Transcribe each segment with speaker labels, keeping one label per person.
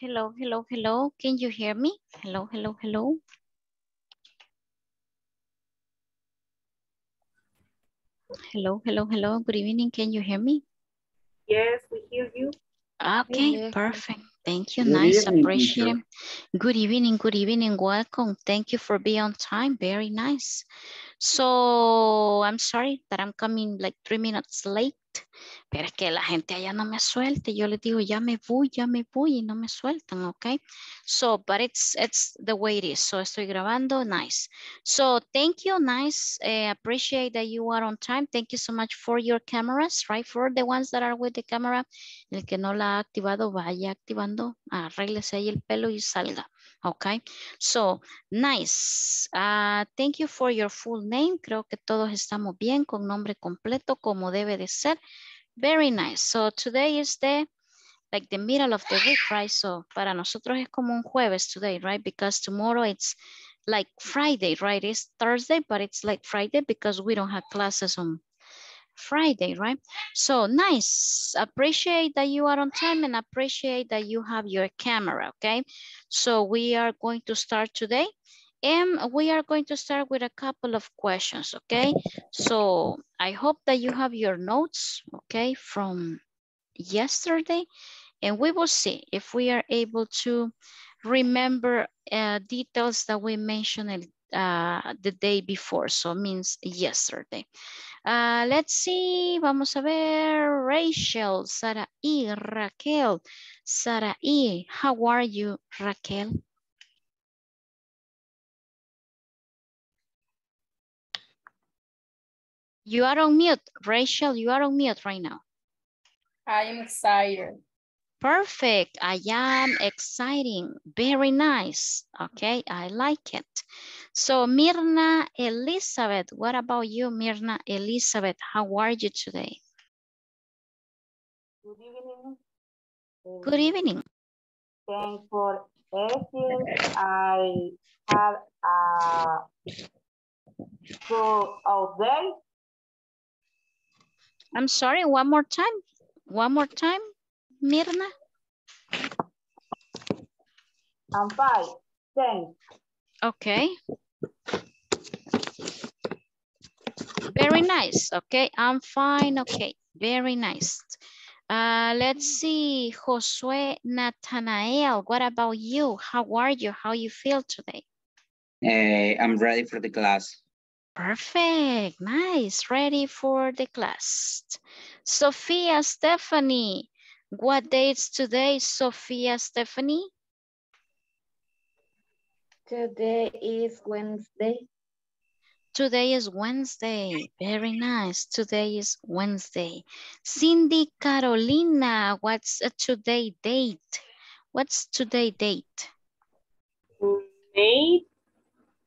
Speaker 1: Hello, hello, hello. Can you hear me? Hello, hello, hello. Hello, hello, hello. Good evening. Can you hear me?
Speaker 2: Yes, we hear you.
Speaker 1: Okay,
Speaker 3: Yes.
Speaker 1: perfect. Thank you.
Speaker 4: Good
Speaker 1: nice.
Speaker 4: evening,
Speaker 1: Appreciate it. Good evening. Good evening. Welcome. Thank you for being on time. Very nice. So I'm sorry that I'm coming like three minutes late. Pero es que la gente allá no me suelta. Yo les digo, ya me voy, ya me voy y no me sueltan, okay? So, but it's, it's the way it is. So estoy grabando, nice. So thank you, nice. Eh, appreciate that you are on time. Thank you so much for your cameras, right? For the ones that are with the camera. El que no la ha activado, vaya activando, arréglese ahí el pelo y salga, okay? So, nice. Uh, thank you for your full name. Creo que todos estamos bien con nombre completo como debe de ser. Very nice. So today is the like the middle of the week, right? So para nosotros es como un jueves today, right? Because tomorrow it's like Friday, right? It's Thursday, but it's like Friday because we don't have classes on Friday, right? So nice. Appreciate that you are on time and appreciate that you have your camera, okay? So we are going to start today. And we are going to start with a couple of questions, okay? So I hope that you have your notes, okay, from yesterday. And we will see if we are able to remember uh, details that we mentioned uh, the day before, so means yesterday. Uh, let's see, vamos a ver, Rachel, Saraí, Raquel, Saraí, how are you, Raquel? You are on mute, Rachel, you are on mute right now.
Speaker 3: I am excited.
Speaker 1: Perfect, I am exciting, very nice, okay, I like it. So Mirna Elizabeth, what about you, Mirna Elizabeth, how are you today?
Speaker 2: Good evening.
Speaker 1: Good evening.
Speaker 2: Thanks for asking. I had a good all day.
Speaker 1: I'm sorry, one more time, one more time, Mirna.
Speaker 2: I'm fine. Thanks.
Speaker 1: Okay. Very nice. Okay, I'm fine. Okay, very nice. Uh, let's see, Josue Nathanael, what about you? How are you? How you feel today?
Speaker 4: Uh, I'm ready for the class.
Speaker 1: Perfect, nice, ready for the class. Sophia Stephanie, what day is today, Sophia Stephanie?
Speaker 3: Today is Wednesday.
Speaker 1: Today is Wednesday. Very nice. Today is Wednesday. Cindy Carolina, what's a today date? What's today date?
Speaker 2: May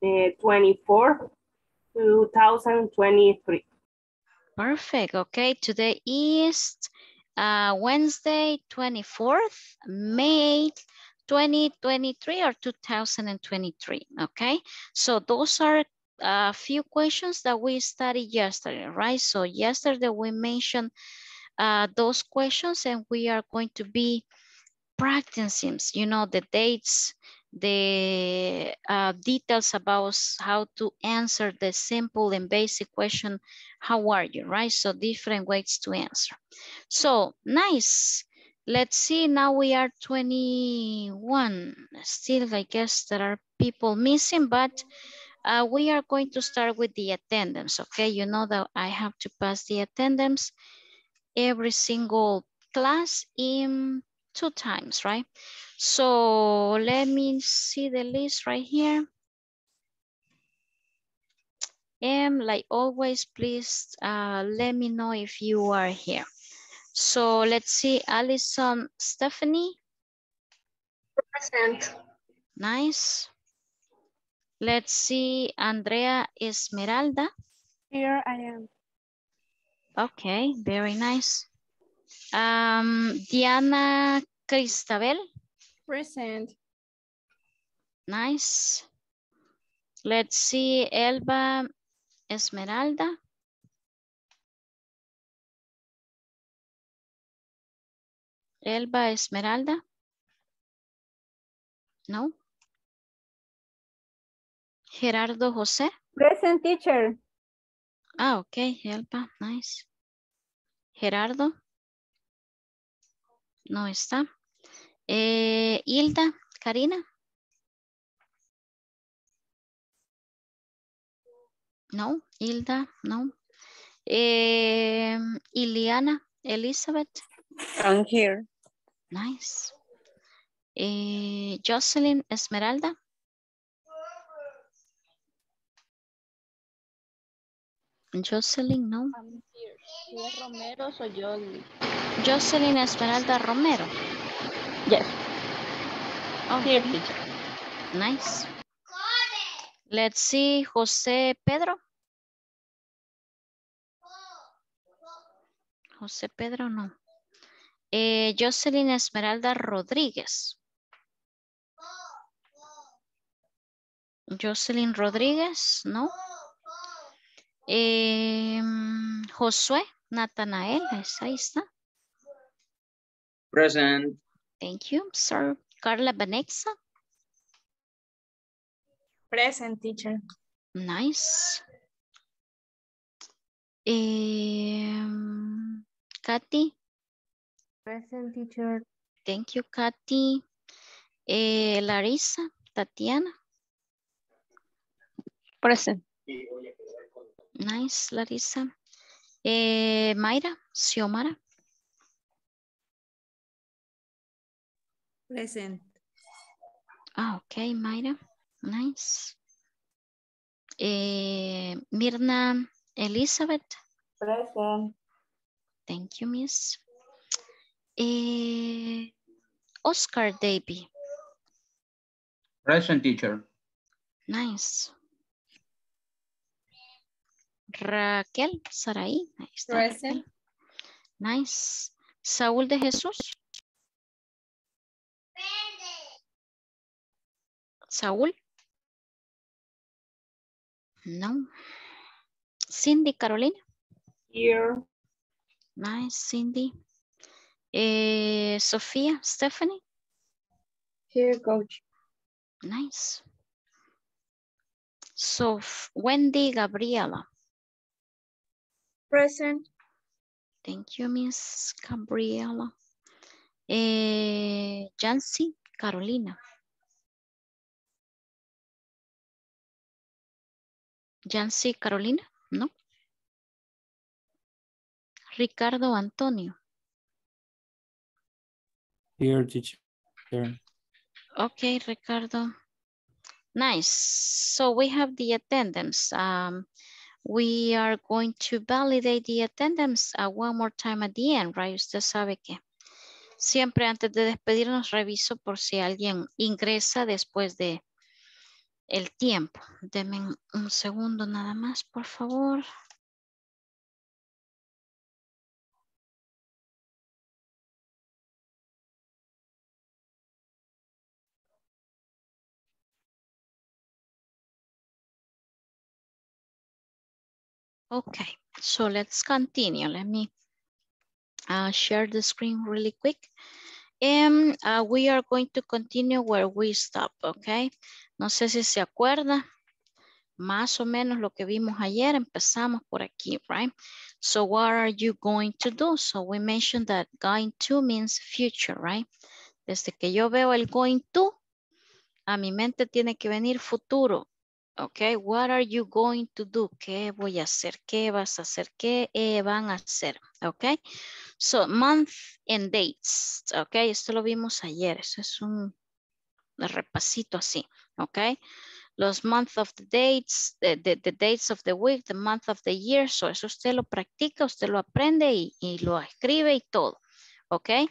Speaker 2: uh, 24, 2023.
Speaker 1: Perfect. Okay, today is uh, Wednesday, 24th, May 2023 or 2023. Okay, so those are a few questions that we studied yesterday, right? So yesterday we mentioned uh, those questions and we are going to be practicing, you know, the dates, the uh, details about how to answer the simple and basic question, how are you, right? So different ways to answer. So nice. Let's see, now we are 21. Still, I guess there are people missing, but uh, we are going to start with the attendance, okay? You know that I have to pass the attendance every single class in two times, right? So let me see the list right here. And like always, please uh, let me know if you are here. So let's see, Alison Stephanie.
Speaker 3: Present.
Speaker 1: Nice. Let's see, Andrea Esmeralda.
Speaker 3: Here I am.
Speaker 1: Okay, very nice. Um, Diana Cristabel.
Speaker 3: Present.
Speaker 1: Nice. Let's see, Elba Esmeralda. Elba Esmeralda. No. Gerardo José.
Speaker 3: Present teacher.
Speaker 1: Ah, ok, Helpa, nice. Gerardo. No está. Eh, Hilda, Karina. No, Hilda, no. Eh, Iliana, Elizabeth.
Speaker 3: I'm here.
Speaker 1: Nice. Eh, Jocelyn, Esmeralda. Jocelyn, no.
Speaker 3: I'm here. Si es Romero, soy yo.
Speaker 1: Jocelyn Esmeralda Romero.
Speaker 3: Yes.
Speaker 1: Oh,
Speaker 3: Here, teacher.
Speaker 1: nice. Let's see, José Pedro. José Pedro, no. Eh, Jocelyn Esmeralda Rodríguez. Jocelyn Rodríguez, no. Eh, Josué Natanael, ahí está.
Speaker 4: Present.
Speaker 1: Thank you, sir. Carla Benexa,
Speaker 3: Present teacher.
Speaker 1: nice. Em, Katy,
Speaker 3: Present teacher.
Speaker 1: thank you, Katy. Eh, Larissa, Tatiana,
Speaker 3: Present.
Speaker 1: nice, Larissa. Eh, Mayra, Xiomara,
Speaker 3: Present.
Speaker 1: ah, ok, Mayra, nice. Eh, Mirna Elizabeth,
Speaker 2: Present.
Speaker 1: thank you, miss. Eh, Oscar Davy,
Speaker 4: Present teacher.
Speaker 1: nice. Raquel está
Speaker 3: Present.
Speaker 1: Raquel. Nice. Saúl de Jesús. Saúl. No. Cindy Carolina.
Speaker 2: Here.
Speaker 1: Nice, Cindy. Eh, Sofía Stephanie.
Speaker 3: Here, coach.
Speaker 1: Nice. So, Wendy Gabriela.
Speaker 3: Present.
Speaker 1: Thank you, Miss Gabriela. Eh, Jancy Carolina. Jancy Carolina, ¿no? Ricardo Antonio.
Speaker 5: Here, teacher.
Speaker 1: Okay, Ricardo. Nice. So we have the attendance. Um, we are going to validate the attendance uh, one more time at the end, right? Usted sabe que siempre antes de despedirnos reviso por si alguien ingresa después de el tiempo. Deme un- un segundo nada más, por favor. Okay, so let's continue. Let me uh, share the screen really quick. And uh, we are going to continue where we stop, okay? No sé si se acuerda, más o menos lo que vimos ayer, empezamos por aquí, right? So what are you going to do? So we mentioned that going to means future, right? Desde que yo veo el going to, a mi mente tiene que venir futuro. Okay, what are you going to do? ¿Qué voy a hacer? ¿Qué vas a hacer? ¿Qué eh, van a hacer? Okay, so month and dates. Okay, esto lo vimos ayer. Eso es un repasito así. Okay, los month of the dates, the, the, the dates of the week, the month of the year. So eso usted lo practica, usted lo aprende y, y lo escribe y todo. Okay,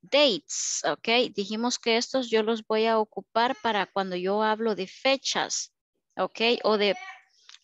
Speaker 1: dates. Okay, dijimos que estos yo los voy a ocupar para cuando yo hablo de fechas. ¿ok? O de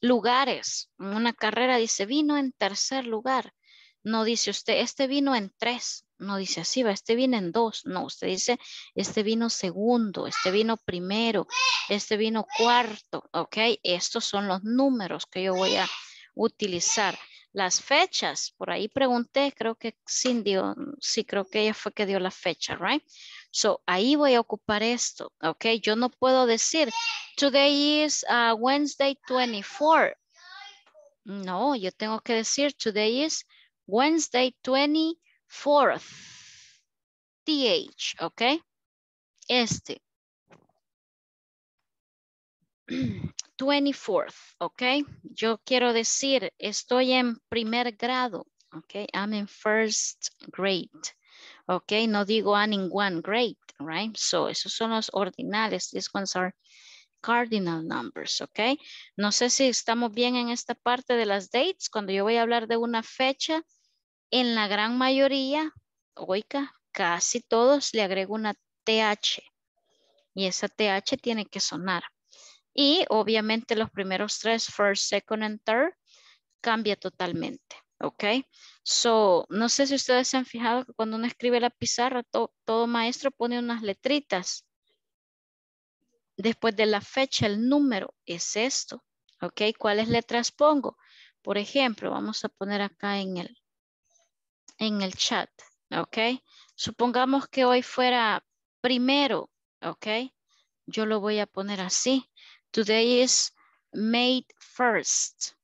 Speaker 1: lugares. Una carrera dice vino en tercer lugar. No dice usted, este vino en tres. No dice así, va, este vino en dos. No, usted dice, este vino segundo, este vino primero, este vino cuarto, ¿ok? Estos son los números que yo voy a utilizar. Las fechas, por ahí pregunté, creo que Cindy, sí, creo que ella fue que dio la fecha, right? So, ahí voy a ocupar esto, ¿ok? Yo no puedo decir, today is uh, Wednesday 24. No, yo tengo que decir, today is Wednesday 24th. TH, ¿ok? Este. 24th, ¿ok? Yo quiero decir, estoy en primer grado, ¿ok? I'm in first grade, ¿ok? No digo I'm in one grade, right? So, esos son los ordinales. These ones are cardinal numbers, ¿ok? No sé si estamos bien en esta parte de las dates. Cuando yo voy a hablar de una fecha, en la gran mayoría, oiga, casi todos le agrego una TH. Y esa TH tiene que sonar. Y obviamente los primeros tres, first, second, and third, cambia totalmente. ¿Ok? So, no sé si ustedes se han fijado que cuando uno escribe la pizarra, todo maestro pone unas letritas. Después de la fecha, el número es esto. ¿Ok? ¿Cuáles letras pongo? Por ejemplo, vamos a poner acá en el, en el chat. ¿Ok? Supongamos que hoy fuera primero. ¿Ok? Yo lo voy a poner así. Today is May 1st.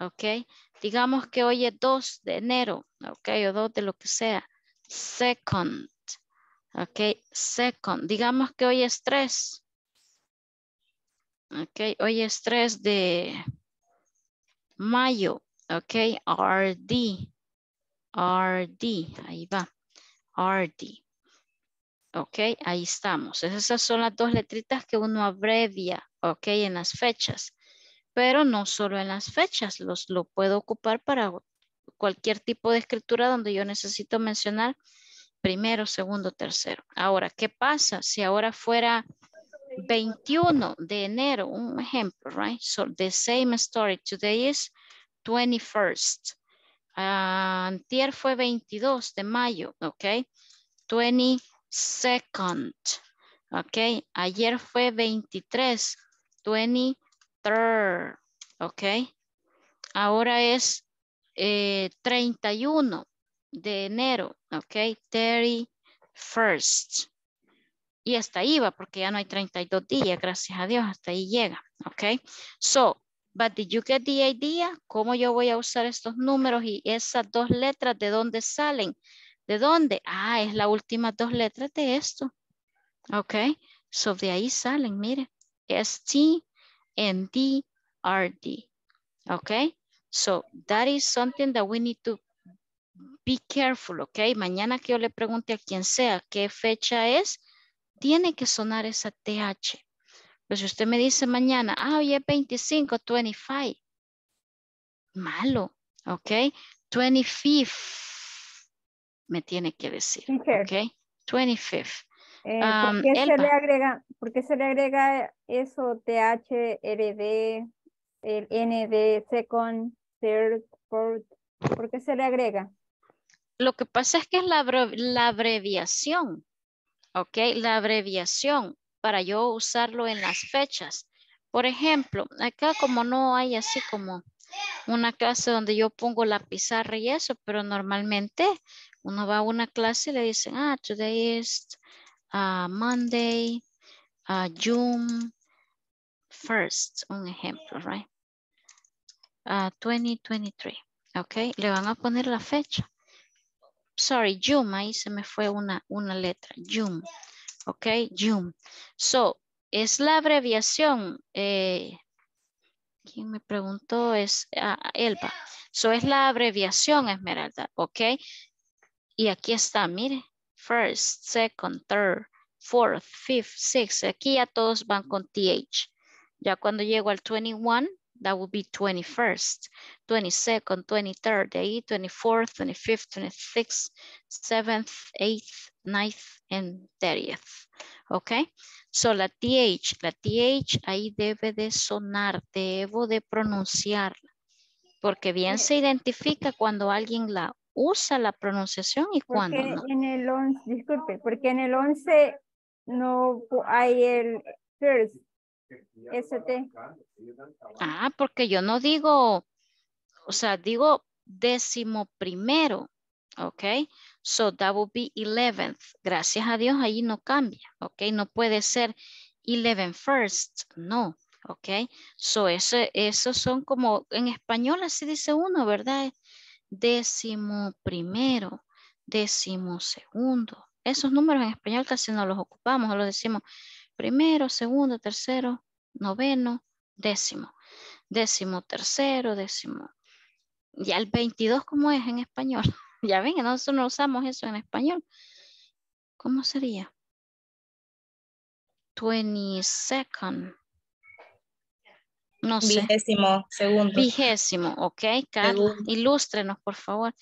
Speaker 1: ¿Ok? Digamos que hoy es 2 de enero. ¿Ok? O 2 de lo que sea. Second. ¿Ok? Second. Digamos que hoy es 3. ¿Ok? Hoy es 3 de mayo. ¿Ok? RD. RD. Ahí va. RD. Ok, ahí estamos. Esas son las dos letritas que uno abrevia, ok, en las fechas. Pero no solo en las fechas, los, lo puedo ocupar para cualquier tipo de escritura donde yo necesito mencionar primero, segundo, tercero. Ahora, ¿qué pasa si ahora fuera 21 de enero? Un ejemplo, right? So, the same story. Today is 21st. Antier fue 22 de mayo, ok? 20 second. Ok, ayer fue 23, 23, ok. Ahora es 31 eh, de enero, ok, 31st. Y hasta ahí va porque ya no hay 32 días, gracias a Dios, hasta ahí llega, ok. So, but did you get the idea? ¿Cómo yo voy a usar estos números y esas dos letras de dónde salen? ¿De dónde? Ah, es la última dos letras de esto. Ok, so de ahí salen, mire. S-T and D-R-D. Ok, so that is something that we need to be careful, ok. Mañana que yo le pregunte a quien sea qué fecha es, tiene que sonar esa TH. Pues si usted me dice mañana, ah, hoy es 25, 25. Malo, ok. 25 me tiene que decir. Ok, 25th.
Speaker 3: Eh, ¿por, qué se le agrega, ¿Por qué se le agrega eso TH, RD, el ND, second, third, fourth? ¿Por qué se le agrega?
Speaker 1: Lo que pasa es que es la, la abreviación, ¿ok? La abreviación para yo usarlo en las fechas. Por ejemplo, acá como no hay así como una clase donde yo pongo la pizarra y eso, pero normalmente uno va a una clase y le dicen, ah, today is uh, Monday, uh, June 1st, un ejemplo, right? 2023, uh, ok, le van a poner la fecha. Sorry, June, ahí se me fue una, una letra, June, ok, June. So, es la abreviación, eh, ¿quién me preguntó? Es uh, Elba. So, es la abreviación, Esmeralda, ok. Y aquí está, mire. First, second, third, fourth, fifth, sixth. Aquí ya todos van con TH. Ya cuando llego al 21, that would be 21st, 22nd, 23rd, de ahí 24th, 25th, 26th, 7th, 8th, 9th, and 30th. ¿Ok? So la TH, la TH ahí debe de sonar, debo de pronunciarla. Porque bien se identifica cuando alguien la usa la pronunciación y cuándo no.
Speaker 3: En el 11, disculpe, porque en el 11 no hay el first, ST.
Speaker 1: Ah, porque yo no digo, o sea, digo décimo primero, ¿ok? So that would be 11th. Gracias a Dios, ahí no cambia, ok. No puede ser 11 first, no, ok. So eso, esos son como, en español así dice uno, ¿verdad? Décimo primero, décimo segundo. Esos números en español casi no los ocupamos, los decimos primero, segundo, tercero, noveno, décimo. Décimo tercero, décimo. Ya el 22, ¿cómo es en español? Ya ven, nosotros no usamos eso en español. ¿Cómo sería? 22nd. No sé.
Speaker 5: Vigésimo segundo.
Speaker 1: Vigésimo, ok, Carla. Ilústrenos, por favor.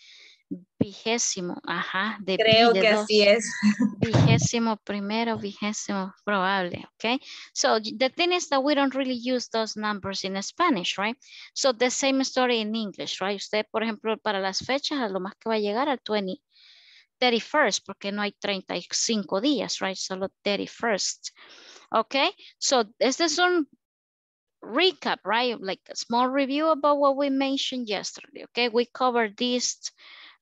Speaker 1: Vigésimo, ajá. De
Speaker 5: Creo que
Speaker 1: dos.
Speaker 5: así es.
Speaker 1: Vigésimo primero, vigésimo probable, okay? So the thing is that we don't really use those numbers in Spanish, right? So the same story in English, right? Usted, por ejemplo, para las fechas, a lo más que va a llegar al 20, 31st, porque no hay 35 días, right? Solo 31st, okay? So este es un recap, right? Like a small review about what we mentioned yesterday, okay? We covered this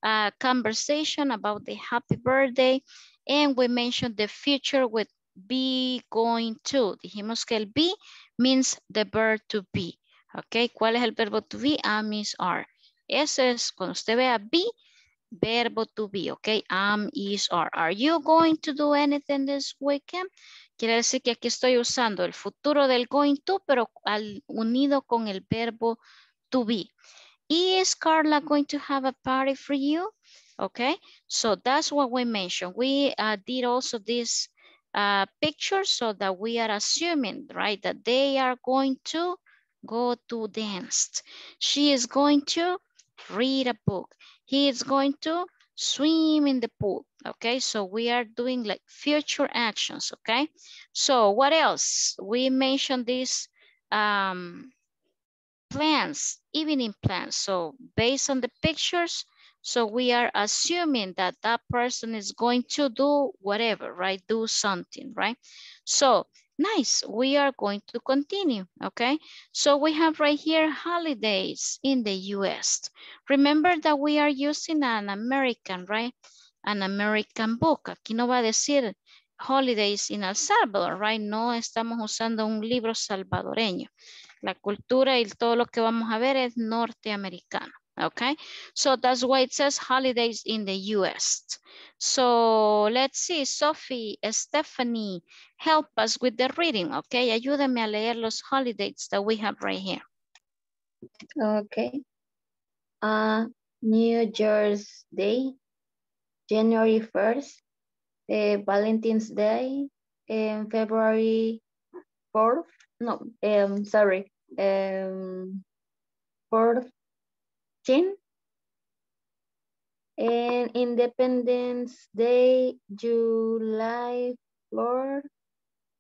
Speaker 1: uh, conversation about the happy birthday and we mentioned the future with be going to. Dijimos que el be means the verb to be, okay? ¿Cuál es el verbo to be? Am, is, are. Eso es, cuando usted vea be, verbo to be, okay? Am, is, are. Are you going to do anything this weekend? Quiere decir que aquí estoy usando el futuro del going to, pero unido con el verbo to be. Is Carla going to have a party for you? Okay, so that's what we mentioned. We uh, did also this uh, picture so that we are assuming, right, that they are going to go to dance. She is going to read a book. He is going to swim in the pool. Okay, so we are doing like future actions. Okay, so what else? We mentioned these um, plans, evening plans. So based on the pictures, so we are assuming that that person is going to do whatever, right? Do something, right? So nice, we are going to continue, okay? So we have right here holidays in the US. Remember that we are using an American, right? An American book. Aquí no va a decir holidays in El Salvador, right? No estamos usando un libro salvadoreño. La cultura y todo lo que vamos a ver es norteamericano. Okay, so that's why it says holidays in the US. So let's see, Sophie, Stephanie, help us with the reading, okay? Ayúdame a leer los holidays that we have right here.
Speaker 6: Okay. Uh, New Year's Day, January 1st, uh, Valentine's Day, and February 4th, no, um, sorry, um, 4th, and Independence Day, July 4th,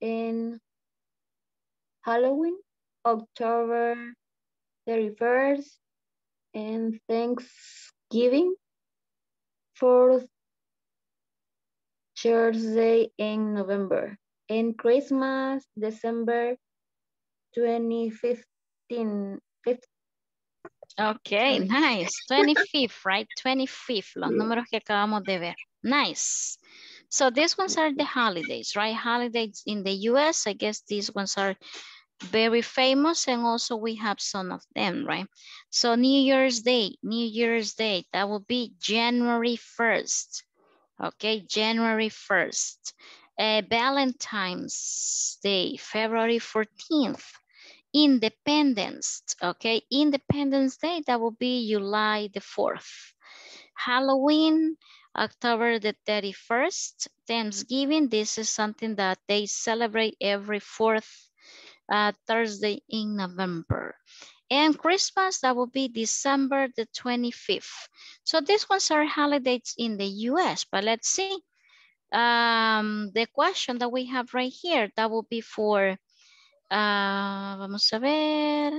Speaker 6: and Halloween, October 31st, and Thanksgiving, 4th Thursday in November, and Christmas, December 2015,
Speaker 1: Okay, nice. 25th, right? 25th, los números que acabamos de ver. Nice. So these ones are the holidays, right? Holidays in the US, I guess these ones are very famous and also we have some of them, right? So New Year's Day, New Year's Day, that will be January 1st. Okay, January 1st. Uh, Valentine's Day, February 14th. Independence, okay? Independence Day, that will be July the 4th. Halloween, October the 31st. Thanksgiving, this is something that they celebrate every fourth uh, Thursday in November. And Christmas, that will be December the 25th. So these ones are holidays in the US, but let's see. Um, the question that we have right here, that will be for Uh, vamos a ver.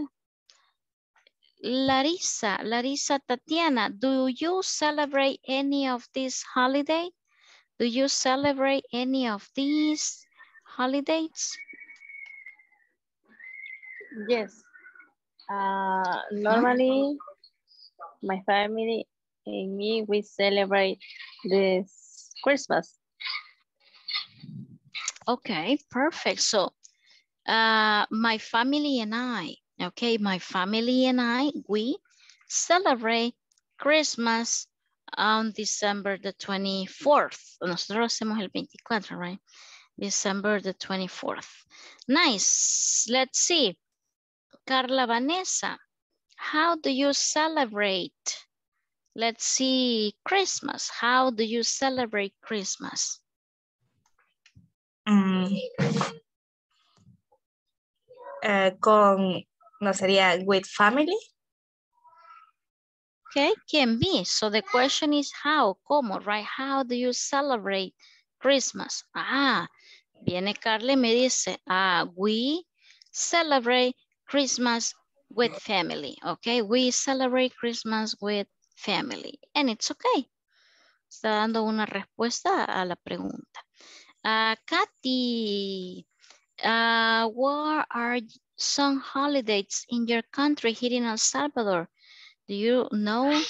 Speaker 1: Larissa, Larissa Tatiana, do you celebrate any of these holiday? Do you celebrate any of these holidays?
Speaker 2: Yes. Uh, normally, my family
Speaker 5: and me, we celebrate this Christmas.
Speaker 1: Okay, perfect. So, uh, my family and I, okay, my family and I, we celebrate Christmas on December the 24th. Nosotros hacemos el 24, right? December the 24th. Nice. Let's see. Carla Vanessa, how do you celebrate? Let's see, Christmas. How do you celebrate Christmas?
Speaker 2: Mm. Eh, con, no sería with family.
Speaker 1: Okay, can be. So the question is how, ¿cómo, right? How do you celebrate Christmas? Ah, viene Carla y me dice, ah, we celebrate Christmas with family, okay? We celebrate Christmas with family, and it's okay. Está dando una respuesta a la pregunta. Uh, Katy, uh, what are some holidays in your country here in El Salvador? Do you know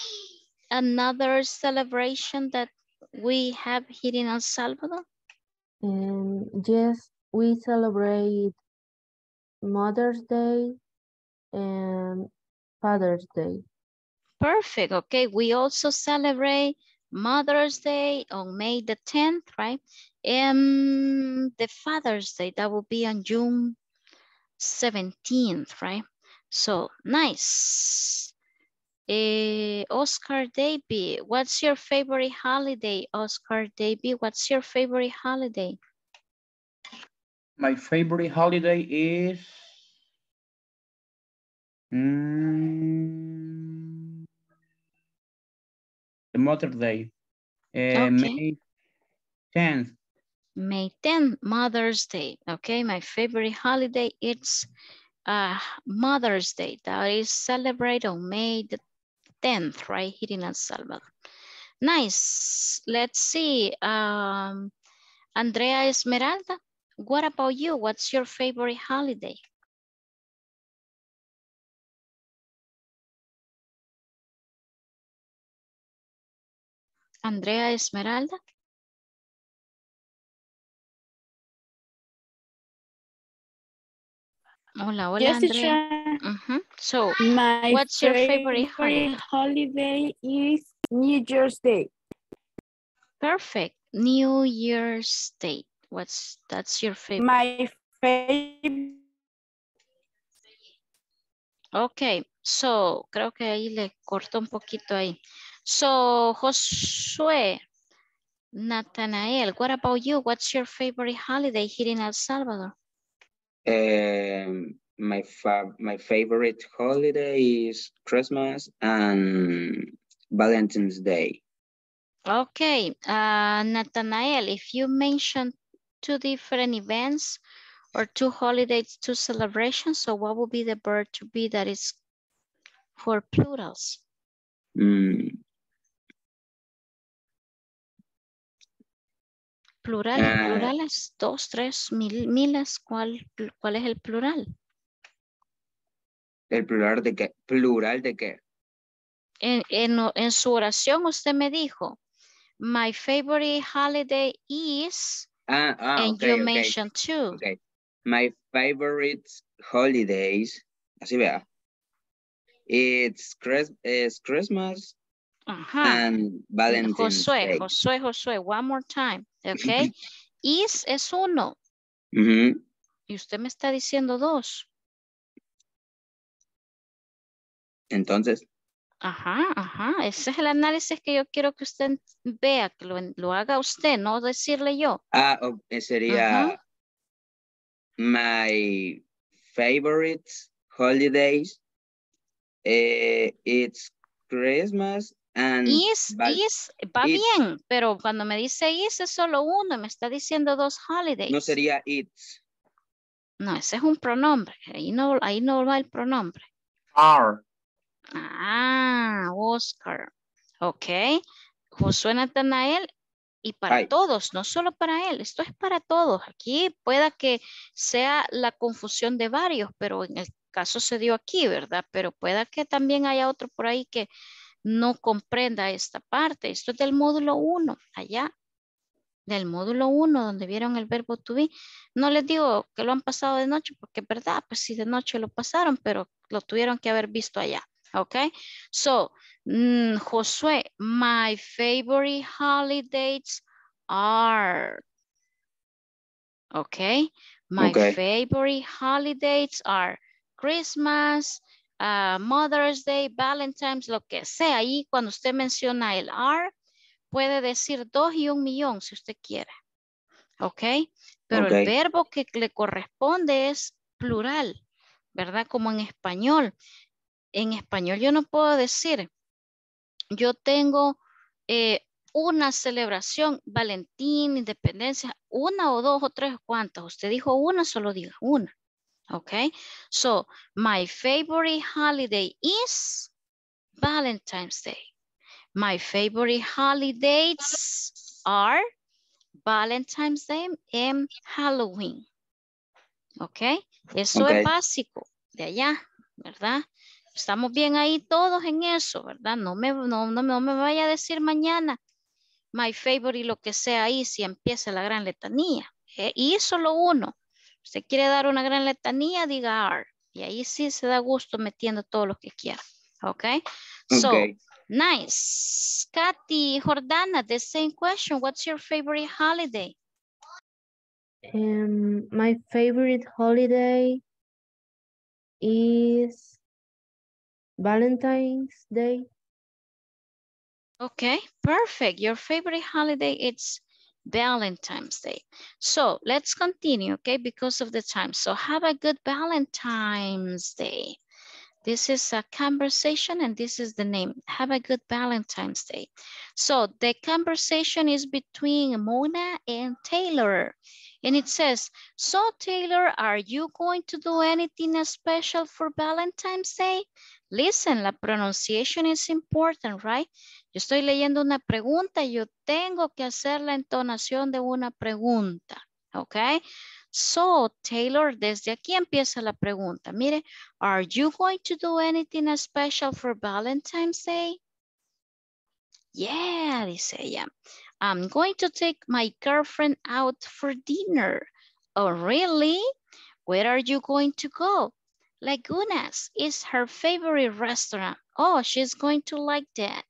Speaker 1: another celebration that we have here in El Salvador?
Speaker 6: And yes, we celebrate Mother's Day and Father's Day.
Speaker 1: Perfect. Okay, we also celebrate Mother's Day on May the 10th, right? And the Father's Day, that will be on June 17th, right? So nice. Eh, Oscar Davy, what's your favorite holiday? Oscar Davy, what's your favorite holiday?
Speaker 4: My favorite holiday is mm, the Mother's Day. Uh, May 10th.
Speaker 1: May 10th, Mother's Day. Okay, my favorite holiday it's uh, Mother's Day. That is celebrated on May the 10th, right here in El Salvador. Nice. Let's see. Um, Andrea Esmeralda, what about you? What's your favorite holiday? Andrea Esmeralda. Hola, hola,
Speaker 7: Yes,
Speaker 1: Andrea. Mhm. So,
Speaker 7: My
Speaker 1: what's your favorite holiday?
Speaker 7: holiday is New Year's Day.
Speaker 1: Perfect. New Year's Day. What's that's your favorite?
Speaker 7: My favorite
Speaker 1: Okay, so creo que ahí le cortó un poquito ahí. So, Josué, Nathanael, what about you? What's your favorite holiday here in El Salvador?
Speaker 4: Um, my fa my favorite holiday is Christmas and Valentine's Day.
Speaker 1: Okay, uh, Nathanael, if you mention two different events or two holidays, two celebrations, so what would be the verb to be that is for plurals?
Speaker 4: Mm,
Speaker 1: Plurales,
Speaker 4: Ah.
Speaker 1: plurales, dos, tres, mil, miles, ¿cuál, cuál es el plural?
Speaker 4: ¿El plural de qué? ¿Plural de qué?
Speaker 1: En, en, su oración usted me dijo, my favorite holiday is,
Speaker 4: Ah, ah,
Speaker 1: and
Speaker 4: ok,
Speaker 1: you
Speaker 4: ok,
Speaker 1: mentioned two.
Speaker 4: ok. My favorite holidays, así vea. It's Chris, is Christmas
Speaker 1: Ajá.
Speaker 4: and Valentine's
Speaker 1: Josué,
Speaker 4: Day.
Speaker 1: Josué, Josué, one more time, ok? Is es uno
Speaker 4: Ujú.
Speaker 1: y usted me está diciendo dos.
Speaker 4: Entonces,
Speaker 1: Ajá, ajá, ese es el análisis que yo quiero que usted vea, que lo, lo haga usted, no decirle yo.
Speaker 4: ah, o- eh, sería
Speaker 1: Ajá.
Speaker 4: my favorite holidays. eh, it's Christmas and
Speaker 1: Is,
Speaker 4: Val-
Speaker 1: is, va
Speaker 4: it's-
Speaker 1: bien, pero cuando me dice is es solo uno, me está diciendo dos holidays.
Speaker 4: no sería it's.
Speaker 1: No, ese es un pronombre, ahí no, ahí no va el pronombre.
Speaker 4: Are.
Speaker 1: Ah, Oscar. Ok. Josué Natanael y para
Speaker 4: Ay.
Speaker 1: todos, no solo para él, esto es para todos. Aquí pueda que sea la confusión de varios, pero en el caso se dio aquí, ¿verdad? Pero pueda que también haya otro por ahí que no comprenda esta parte. Esto es del módulo 1, allá. Del módulo 1, donde vieron el verbo to be. No les digo que lo han pasado de noche, porque es verdad, pues sí, de noche lo pasaron, pero lo tuvieron que haber visto allá. ¿Ok? So, mm, Josué, my favorite holidays are. ¿Ok? My
Speaker 4: Okay.
Speaker 1: favorite holidays are Christmas, uh, Mother's Day, Valentine's, lo que sea. Ahí cuando usted menciona el are, puede decir dos y un millón si usted quiere. ¿Ok? Pero el verbo que le corresponde es plural, ¿verdad? Como en español. En español yo no puedo decir, yo tengo eh, una celebración, Valentín, Independencia, una o dos o tres, ¿cuántas? Usted dijo una, solo diga una. Okay, so my favorite holiday is Valentine's Day. My favorite holidays are Valentine's Day and Halloween. Okay, eso es básico de allá, ¿verdad? Estamos bien ahí todos en eso, ¿verdad? No me, no, no, no me vaya a decir mañana my favorite lo que sea ahí si empieza la gran letanía. ¿eh? Y solo uno. Usted quiere dar una gran letanía, diga are. Y ahí sí se da gusto metiendo todo lo que quiera. ¿Ok? So,
Speaker 4: Okay.
Speaker 1: nice. Katy, Jordana, the same question. What's your favorite holiday?
Speaker 6: Um, my favorite holiday is Valentine's Day.
Speaker 1: Okay, perfect. Your favorite holiday is Valentine's Day. So let's continue, okay, because of the time. So have a good Valentine's Day. This is a conversation and this is the name. Have a good Valentine's Day. So the conversation is between Mona and Taylor. And it says, so Taylor, are you going to do anything special for Valentine's Day? Listen, la pronunciation is important, right? Yo estoy leyendo una pregunta y yo tengo que hacer la entonación de una pregunta, ¿ok? So, Taylor, desde aquí empieza la pregunta. Mire, are you going to do anything special for Valentine's Day? Yeah, dice ella. I'm going to take my girlfriend out for dinner. Oh, really? Where are you going to go? Lagunas is her favorite restaurant. Oh, she's going to like that.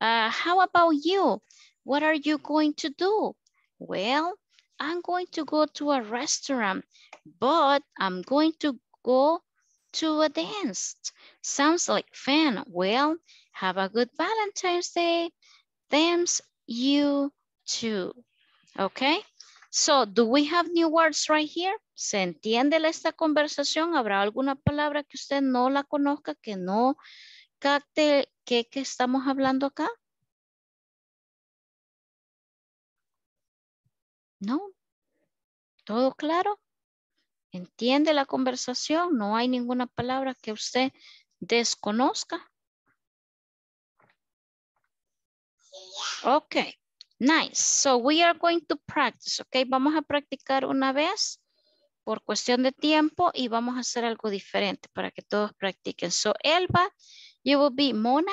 Speaker 1: Uh, how about you? What are you going to do? Well, I'm going to go to a restaurant, but I'm going to go to a dance. Sounds like fun. Well, have a good Valentine's Day. Thanks, you too. Okay? So, do we have new words right here? ¿Se entiende esta conversación? ¿Habrá alguna palabra que usted no la conozca, que no capte qué que estamos hablando acá? ¿No? ¿Todo claro? ¿Entiende la conversación? ¿No hay ninguna palabra que usted desconozca? Ok, nice. So we are going to practice, ok? Vamos a practicar una vez por cuestión de tiempo y vamos a hacer algo diferente para que todos practiquen. So Elba, you will be Mona.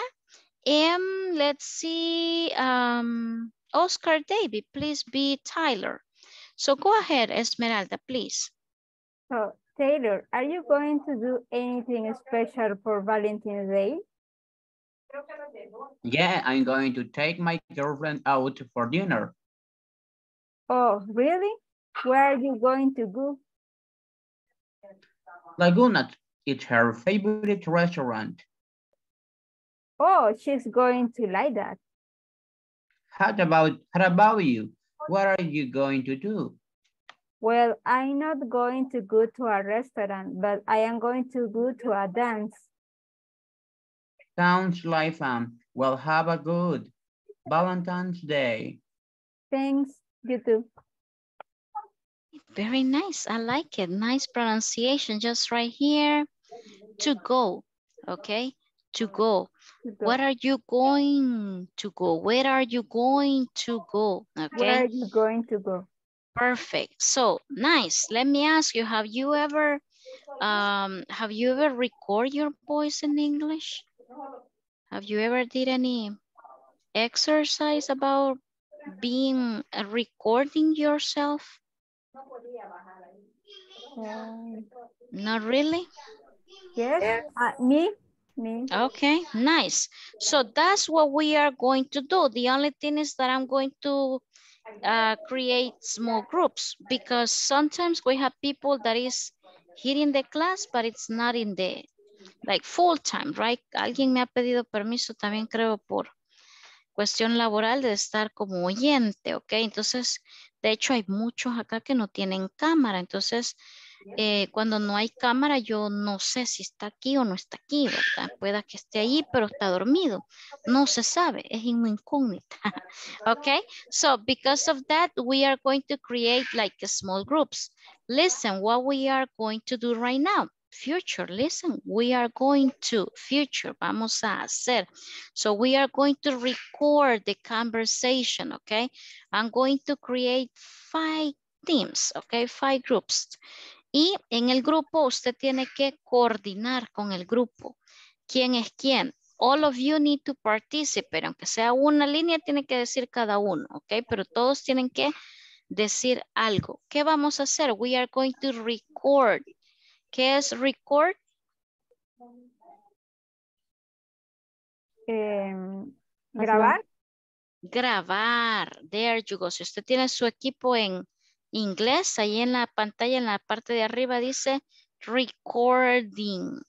Speaker 1: And let's see, um, Oscar David, please be Tyler. So go ahead, Esmeralda, please.
Speaker 3: So, Taylor, are you going to do anything special for Valentine's Day?
Speaker 4: Yeah, I'm going to take my girlfriend out for dinner.
Speaker 3: Oh, really? Where are you going to go?
Speaker 4: Laguna, it's her favorite restaurant.
Speaker 3: Oh, she's going to like that.
Speaker 4: How about, how about you? What are you going to do?
Speaker 3: Well, I'm not going to go to a restaurant, but I am going to go to a dance.
Speaker 4: Sounds like fun. Well, have a good Valentine's Day.
Speaker 3: Thanks, you too.
Speaker 1: Very nice. I like it. Nice pronunciation. Just right here. To go. Okay. To go.
Speaker 3: To.
Speaker 1: What are you going to go? Where are you going to go? Okay.
Speaker 3: Where are you going to go?
Speaker 1: Perfect. So nice. Let me ask you, have you ever um have you ever record your voice in English? Have you ever did any exercise about being uh, recording yourself?
Speaker 3: Um,
Speaker 1: Not really?
Speaker 3: yes, uh, me,
Speaker 1: Okay, nice. So that's what we are going to do. The only thing is that I'm going to uh, create small groups because sometimes we have people that is here in the class, but it's not in the like full time, right? Alguien me ha pedido permiso también creo por cuestión laboral de estar como oyente, ¿ok? Entonces, de hecho hay muchos acá que no tienen cámara, entonces eh, cuando no hay cámara yo no sé si está aquí o no está aquí, ¿verdad? Pueda que esté ahí, pero está dormido. No se sabe, es incógnita. okay, so because of that, we are going to create like small groups. Listen, what we are going to do right now. Future, listen, we are going to, future, vamos a hacer. So we are going to record the conversation, okay? I'm going to create five teams, okay? Five groups. Y en el grupo usted tiene que coordinar con el grupo. ¿Quién es quién? All of you need to participate. Aunque sea una línea, tiene que decir cada uno, ¿ok? Pero todos tienen que decir algo. ¿Qué vamos a hacer? We are going to record. ¿Qué es record?
Speaker 3: Em, grabar.
Speaker 1: Grabar. There you go. Si usted tiene su equipo en inglés, ahí en la pantalla, en la parte de arriba dice recording,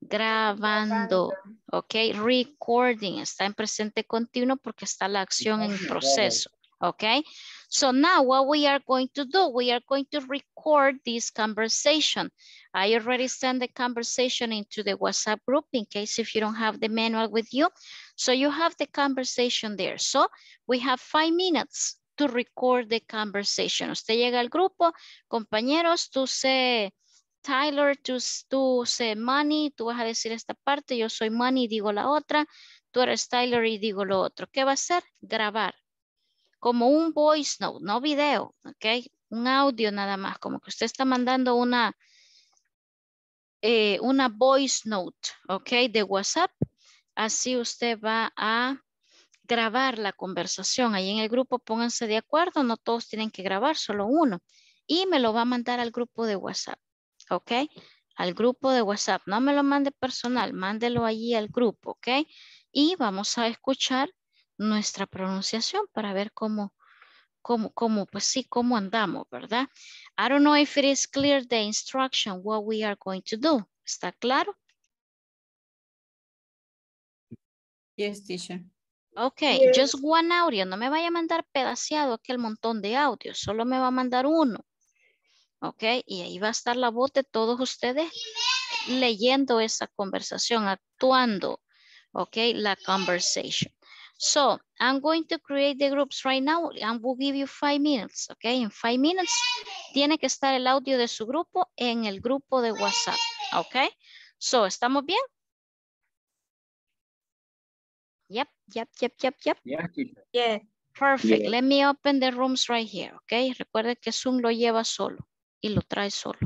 Speaker 1: grabando, ok, recording, está en presente continuo porque está la acción en proceso, ok. So now what we are going to do, we are going to record this conversation. I already sent the conversation into the WhatsApp group in case if you don't have the manual with you. So you have the conversation there. So we have five minutes to record the conversation. Usted llega al grupo, compañeros, tú sé Tyler, tú, tú sé Manny, tú vas a decir esta parte, yo soy Manny y digo la otra, tú eres Tyler y digo lo otro. ¿Qué va a hacer? Grabar. Como un voice note, no video, ¿ok? Un audio nada más, como que usted está mandando una, eh, una voice note, ¿ok? De WhatsApp. Así usted va a grabar la conversación. Ahí en el grupo pónganse de acuerdo, no todos tienen que grabar, solo uno. Y me lo va a mandar al grupo de WhatsApp, ¿ok? Al grupo de WhatsApp. No me lo mande personal, mándelo allí al grupo, ¿ok? Y vamos a escuchar nuestra pronunciación para ver cómo, cómo, cómo, pues sí, cómo andamos, ¿verdad? I don't know if it is clear the instruction, what we are going to do. ¿Está claro?
Speaker 8: Yes, teacher.
Speaker 1: Ok, just one audio. No me vaya a mandar pedaciado aquel montón de audios. Solo me va a mandar uno. Ok, y ahí va a estar la voz de todos ustedes leyendo esa conversación, actuando. Ok, la conversation. So, I'm going to create the groups right now and we'll give you five minutes. Ok, en five minutes tiene que estar el audio de su grupo en el grupo de WhatsApp. Ok, so, ¿estamos bien? Yep, yep, yep, yep, yep.
Speaker 4: Yeah, teacher.
Speaker 2: Yeah.
Speaker 1: Perfect.
Speaker 4: Yeah.
Speaker 1: Let me open the rooms right here, okay? Recuerde que Zoom lo lleva solo y lo trae solo.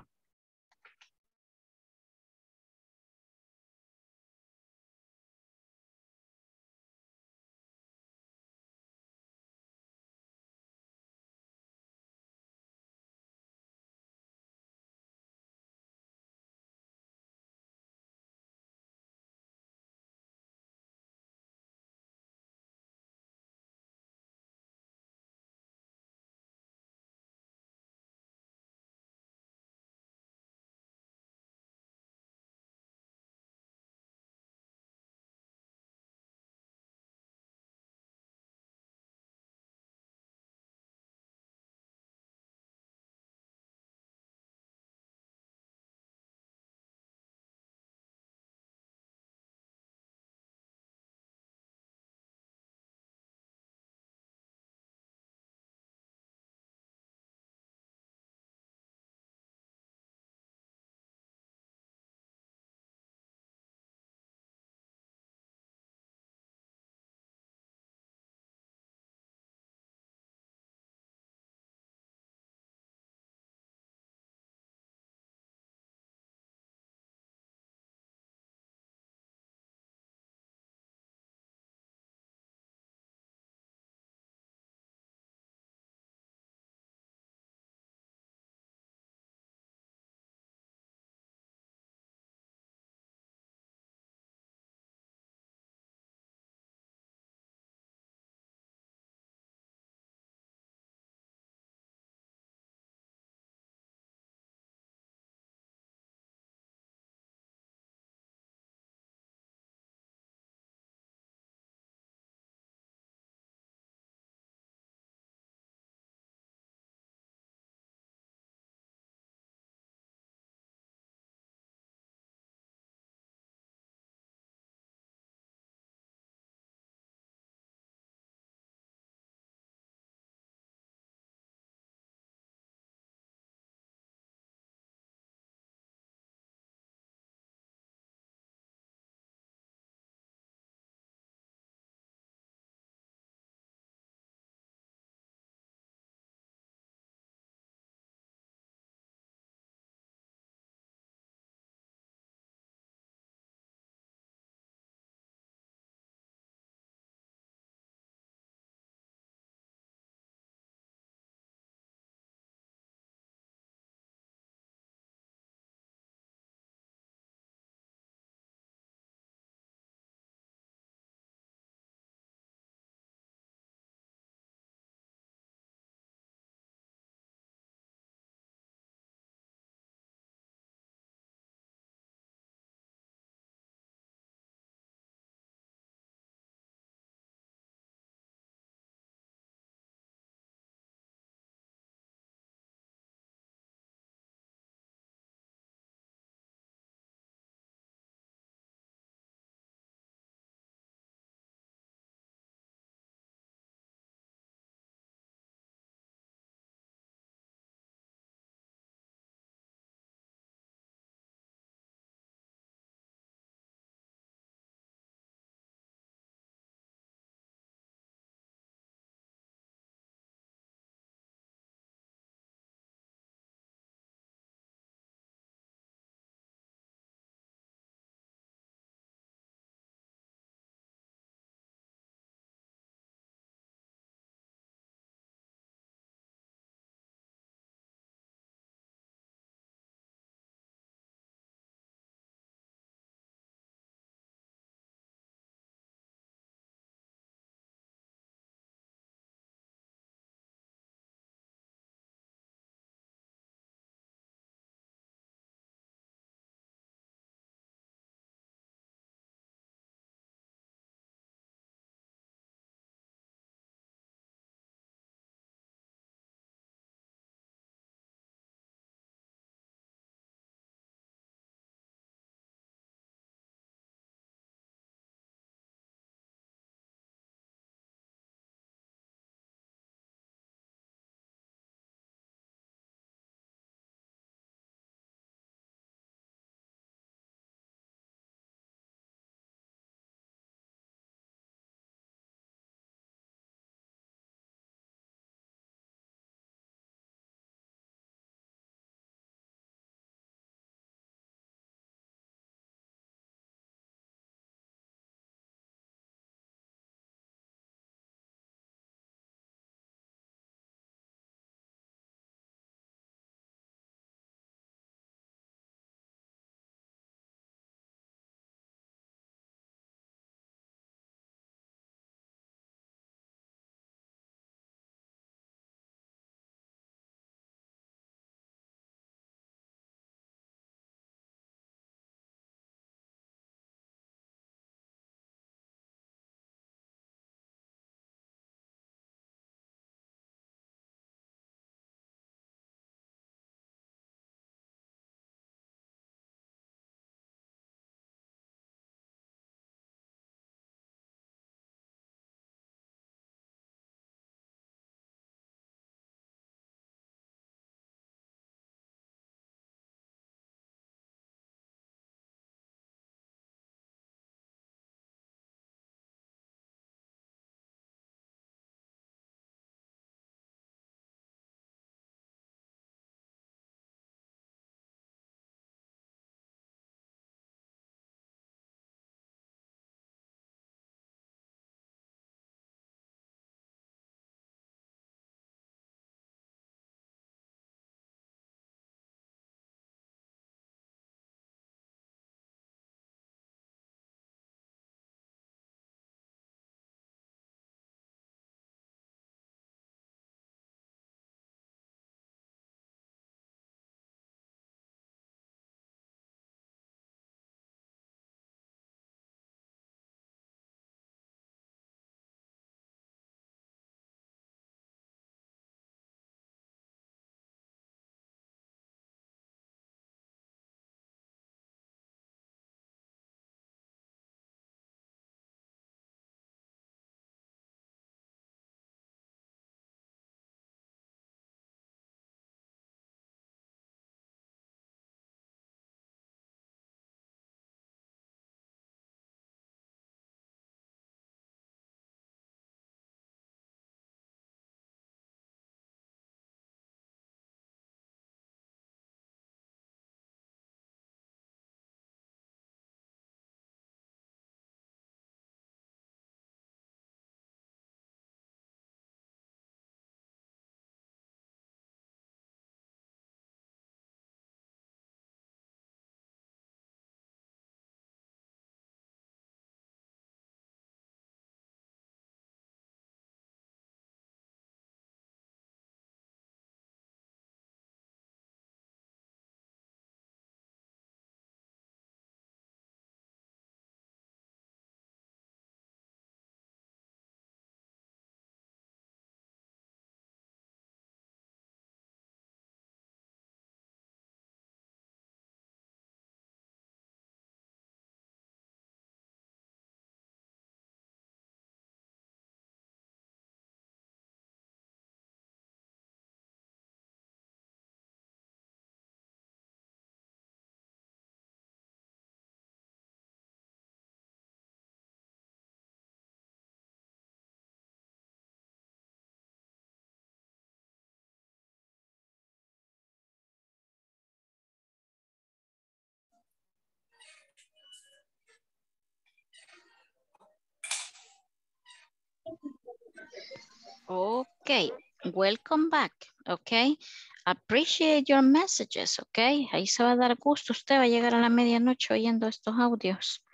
Speaker 1: Okay, welcome back, okay. Appreciate your messages, okay. Ahí se va a dar gusto, usted va a llegar a la medianoche oyendo estos audios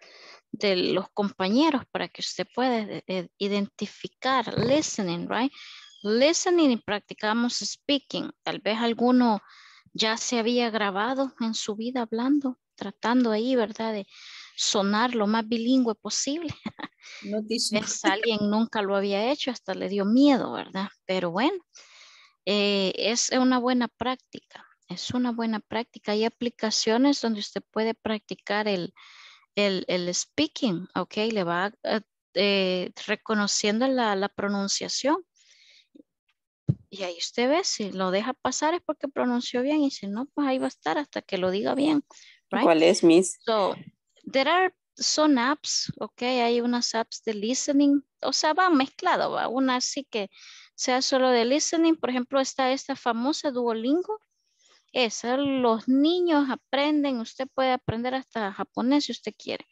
Speaker 1: de los compañeros para que usted pueda eh, eh, identificar, listening, right? Listening y practicamos speaking. Tal vez alguno ya se había grabado en su vida hablando, tratando ahí, ¿verdad? De sonar lo más bilingüe posible.
Speaker 8: Noticia.
Speaker 1: Es alguien nunca lo había hecho, hasta le dio miedo, ¿verdad? Pero bueno, eh, es una buena práctica, es una buena práctica. Hay aplicaciones donde usted puede practicar el, el, el speaking, ¿ok? Le va eh, eh, reconociendo la, la pronunciación. Y ahí usted ve, si lo deja pasar es porque pronunció bien y si no, pues ahí va a estar hasta que lo diga bien. right?
Speaker 9: ¿Cuál es, Miss?
Speaker 1: So, there are some apps, ok, hay unas apps de listening, o sea, van mezclado, va, una así que sea solo de listening, por ejemplo, está esta famosa Duolingo, esa, los niños aprenden, usted puede aprender hasta japonés si usted quiere,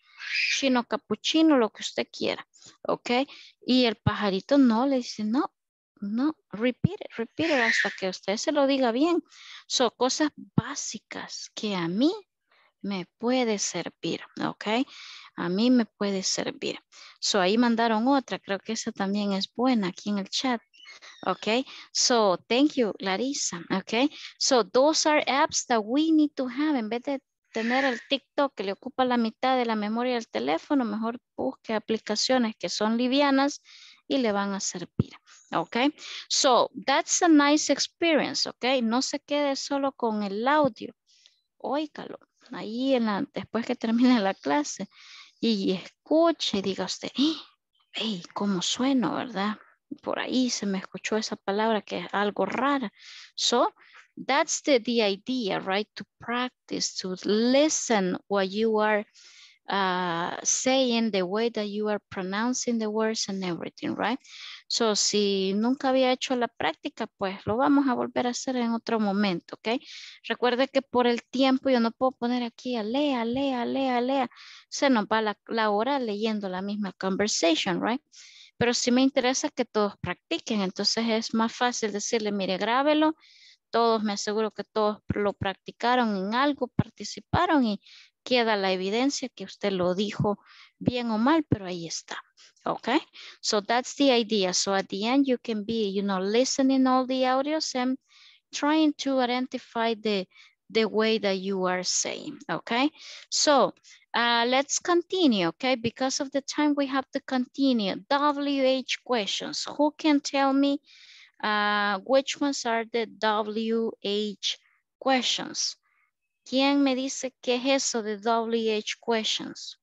Speaker 1: chino capuchino, lo que usted quiera, ok, y el pajarito no, le dice, no, no, repeat it, repeat it hasta que usted se lo diga bien, son cosas básicas que a mí me puede servir, ¿ok? A mí me puede servir. So, ahí mandaron otra, creo que esa también es buena aquí en el chat. Okay, so thank you, Larissa. Okay, so those are apps that we need to have. En vez de tener el TikTok que le ocupa la mitad de la memoria del teléfono, mejor busque aplicaciones que son livianas y le van a servir. Okay, so that's a nice experience. Okay, no se quede solo con el audio. Óigalo ahí en la, después que termine la clase y escuche y diga usted, hey, ¿cómo sueno, verdad? Por ahí se me escuchó esa palabra que es algo rara. So, that's the, the idea, right? To practice, to listen what you are uh, saying, the way that you are pronouncing the words and everything, right? So, si nunca había hecho la práctica, pues lo vamos a volver a hacer en otro momento, ¿ok? Recuerde que por el tiempo yo no puedo poner aquí a lea, lea, lea, lea. Se nos va la, la hora leyendo la misma conversation, right? Pero sí me interesa que todos practiquen, entonces es más fácil decirle, mire, grábelo, todos me aseguro que todos lo practicaron en algo, participaron y queda la evidencia que usted lo dijo bien o mal, pero ahí está. Okay, so that's the idea. So at the end, you can be, you know, listening all the audios and trying to identify the, the way that you are saying. Okay, so uh, let's continue. Okay, because of the time, we have to continue. WH questions. Who can tell me uh, which ones are the WH questions? ¿Quién me dice qué es eso de WH questions?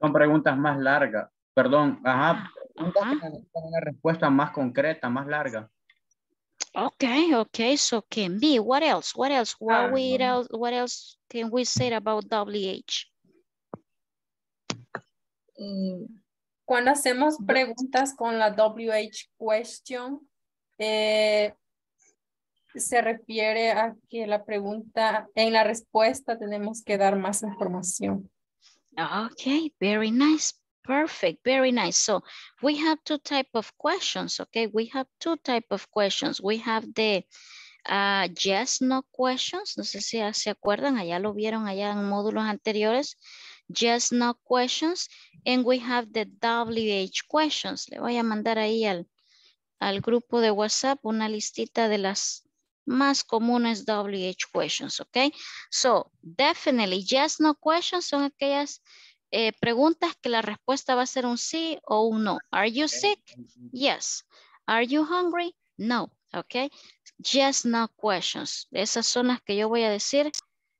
Speaker 4: Son preguntas más largas. Perdón, ajá. Preguntas
Speaker 1: Ajá.
Speaker 4: que necesitan una respuesta más concreta, más larga.
Speaker 1: Okay, okay, so can be. What else? What else? What
Speaker 4: Ah,
Speaker 1: we
Speaker 4: no.
Speaker 1: else? What else can we say about WH?
Speaker 2: Mm,
Speaker 10: Cuando hacemos preguntas con la WH question, eh, se refiere a que la pregunta, en la respuesta tenemos que dar más información.
Speaker 1: Okay, very nice. Perfect, very nice. So we have two type of questions, okay? We have two type of questions. We have the uh, yes, no questions. No sé si ya se acuerdan, allá lo vieron allá en módulos anteriores. Yes, no questions. And we have the WH questions. Le voy a mandar ahí al, al grupo de WhatsApp una listita de las más comunes WH questions, okay? So, definitely, yes, no questions son aquellas eh, preguntas que la respuesta va a ser un sí o un no. Are you sick? Yes. Are you hungry? No. Okay. Yes, no questions. Esas son las que yo voy a decir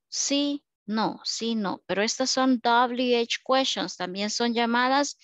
Speaker 1: sí, no, sí, no. Pero estas son WH questions. También son llamadas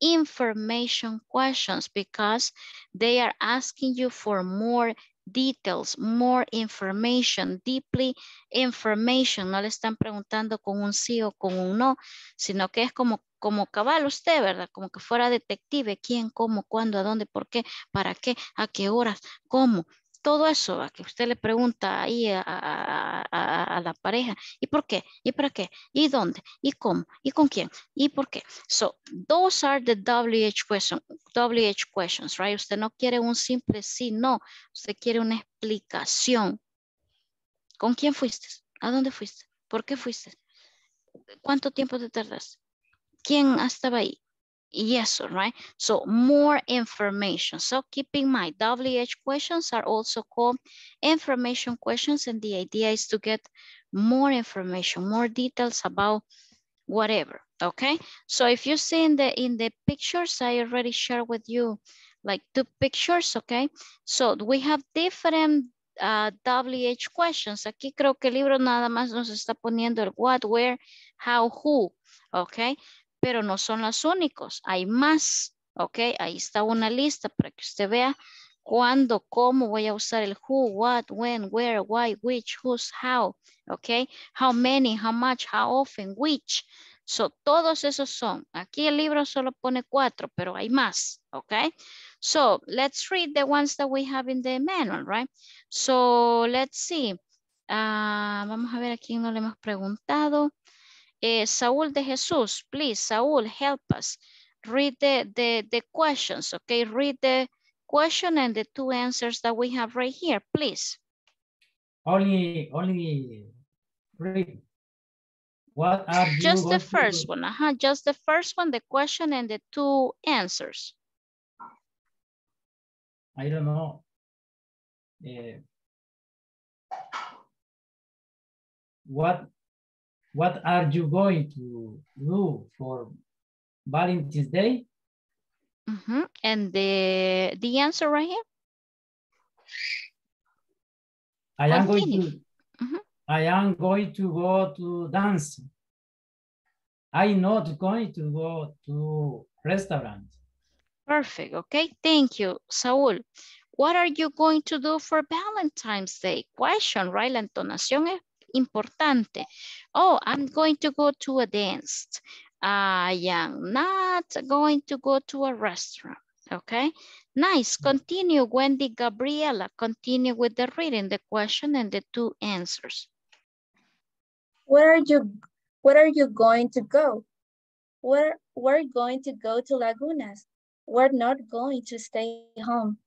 Speaker 1: information questions because they are asking you for more details, more information, deeply information. No le están preguntando con un sí o con un no, sino que es como, como cabal usted, ¿verdad? Como que fuera detective, quién, cómo, cuándo, a dónde, por qué, para qué, a qué horas, cómo. Todo eso ¿va? que usted le pregunta ahí a, a- a- a la pareja, ¿y por qué? ¿Y para qué? ¿Y dónde? ¿Y cómo? ¿Y con quién? ¿Y por qué? So, those are the WH, question, WH questions, right? Usted no quiere un simple sí, no. Usted quiere una explicación. ¿Con quién fuiste? ¿A dónde fuiste? ¿Por qué fuiste? ¿Cuánto tiempo te tardaste? ¿Quién estaba ahí? Y eso, right? So more information. So keep in mind, WH questions are also called information questions and the idea is to get more information, more details about whatever, okay? So if you see in the, in the pictures, I already shared with you like two pictures, okay? So we have different uh, WH questions. Aquí creo que el libro nada más nos está poniendo el what, where, how, who, okay? Pero no son los únicos, hay más, okay? Ahí está una lista para que usted vea cuándo, cómo voy a usar el who, what, when, where, why, which, whose, how, okay? How many, how much, how often, which. So, todos esos son. Aquí el libro solo pone cuatro, pero hay más, okay? So, let's read the ones that we have in the manual, right? So, let's see. Ah, vamos a ver a quién no le hemos preguntado. Eh, Saúl de Jesús, please, Saúl, help us. Read the, the, the questions, okay? Read the question and the two answers that we have right here, please.
Speaker 9: Only, only read. What are you
Speaker 1: Just the first one, uh-huh, just the first one, the question and the two answers.
Speaker 9: I don't know. Eh, what what are you going to do for Valentine's Day?
Speaker 1: Mhm, And the, the answer right here?
Speaker 9: I am going to
Speaker 1: Mhm.
Speaker 9: I am going to go to dance. I'm not going to go to restaurant.
Speaker 1: Perfect, okay, thank you, Saúl. What are you going to do for Valentine's Day? Question, right? La entonación es importante. Oh, I'm going to go to a dance. I am not going to go to a restaurant, okay? Nice, continue, Wendy Gabriela. Continue with the reading, the question and the two answers.
Speaker 2: Where are you where are you going to go? We're we're going to go to Lagunas. We're not going to stay home.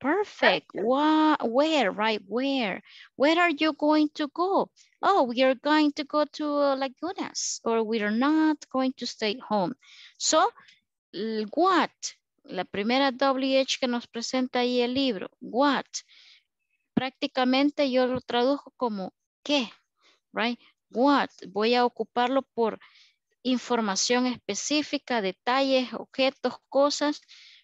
Speaker 1: Perfect. Wha- where, right? Where? Where are you going to go? Oh, we are going to go to Lagunas or we are not going to stay home. So, what? La primera WH que nos presenta ahí el libro. What? Prácticamente yo lo tradujo como ¿qué? Right? What? Voy a ocuparlo por información específica, detalles, objetos, cosas,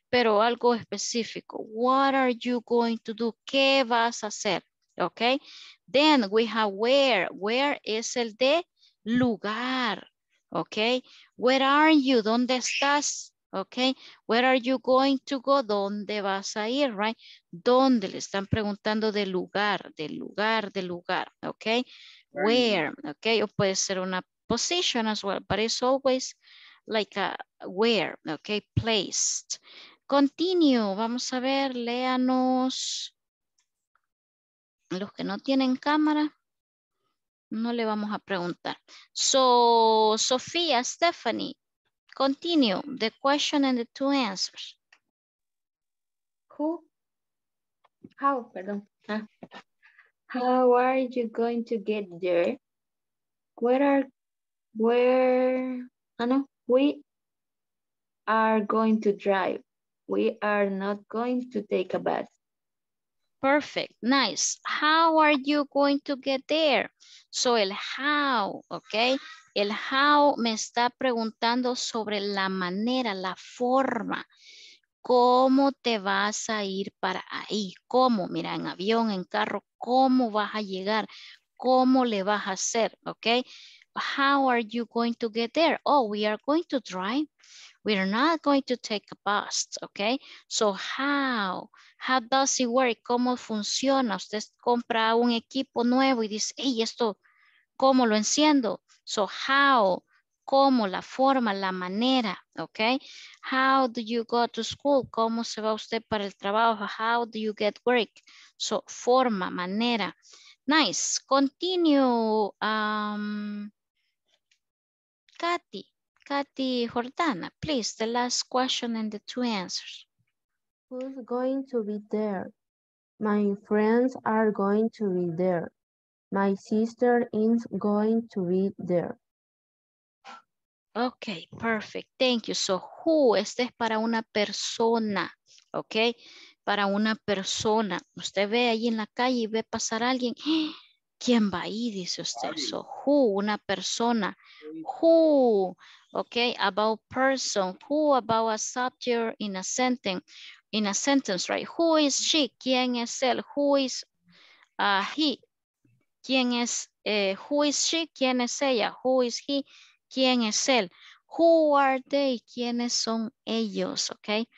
Speaker 1: pero algo específico. What are you going to do? ¿Qué vas a hacer? Okay. Then we have where. Where es el de lugar. Okay. Where are you? ¿Dónde estás? Okay. Where are you going to go? ¿Dónde vas a ir? Right. ¿Dónde? Le están preguntando del lugar, del lugar, del lugar. Okay. Where. Okay. O puede ser una position as well, but it's always like a where. Okay. Placed. Continue. Vamos a ver, léanos. Los que no tienen cámara, no le vamos a preguntar. So, Sofía, Stephanie, continue the question and the two answers.
Speaker 6: Who? How, perdón. Ah. How are you going to get there? Where are, where, ah we are going to drive. We are not going to take a bus.
Speaker 1: Perfect, nice. How are you going to get there? So el how, ok. El how me está preguntando sobre la manera, la forma. ¿Cómo te vas a ir para ahí? ¿Cómo? Mira, en avión, en carro, ¿cómo vas a llegar? ¿Cómo le vas a hacer? ¿Ok? How are you going to get there? Oh, we are going to drive. We are not going to take a bus, ¿ok? So how? How does it work? ¿Cómo funciona? Usted compra un equipo nuevo y dice, hey, esto, ¿cómo lo enciendo? So how cómo, la forma, la manera, ¿ok? How do you go to school? ¿Cómo se va usted para el trabajo? How do you get work? So, forma, manera. Nice. Continue. Um, Katy, Katy Jordana, please, the last question and the two answers.
Speaker 11: Who's going to be there? My friends are going to be there. My sister is going to be there.
Speaker 1: Ok, perfect. Thank you. So, who, este es para una persona, ok? Para una persona. Usted ve ahí en la calle y ve pasar a alguien. ¿Quién va ahí? Dice usted. So, who, una persona. Who, ok? About person. Who about a subject in a sentence. In a sentence, right? Who is she? ¿Quién es él? Who is uh, he? ¿Quién es, eh, who is she? ¿Quién es ella? Who is he? ¿Quién es él? Who are they? ¿Quiénes son ellos? Okay.